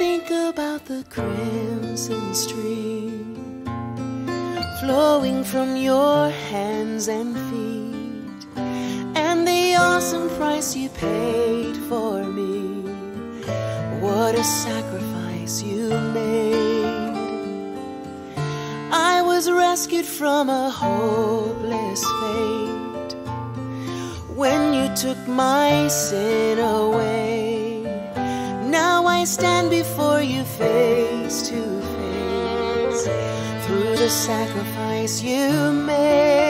think about the crimson stream flowing from your hands and feet and the awesome price you paid for me. What a sacrifice you made. I was rescued from a hopeless fate when you took my sin away. I stand before you face to face through the sacrifice you made.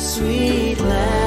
sweet land.